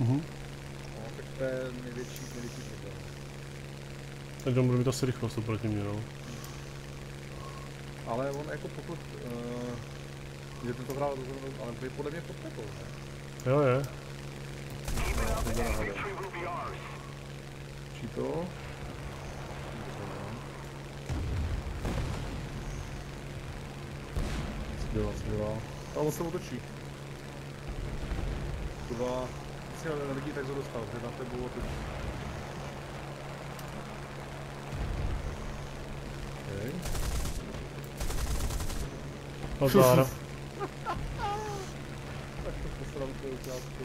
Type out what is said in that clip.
Mhm. No, tak to je největší, největší problém. John bude mít asi rychlost oproti mě, no. Ale on jako pokud, uh, že to hrál rozhodnout, ale to je podle mě pod tebou, ne? Jo, je. Čí to? Zbyla, zbyla. A on se otočí. Kurva, na lidi tak to dostal, že na tebou otočí. Okay. Nazdar. Tak to posral to ukázku.